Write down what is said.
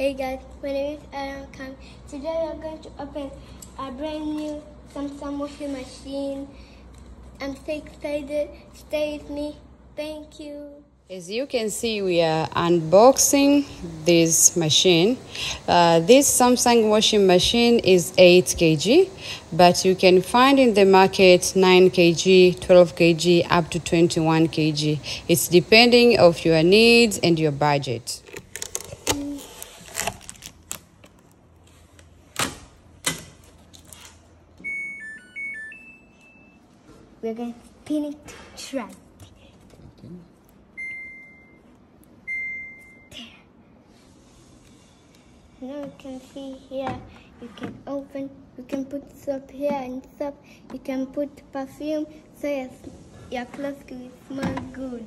Hey guys, my name is Adam Khan. Today we are going to open a brand new Samsung washing machine. I'm so excited. Stay with me. Thank you. As you can see, we are unboxing this machine. Uh, this Samsung washing machine is 8 kg, but you can find in the market 9 kg, 12 kg, up to 21 kg. It's depending of your needs and your budget. We're going to spin it to try. Now you can see here, you can open, you can put soap here and soap, you can put perfume so your, your clothes will smell good.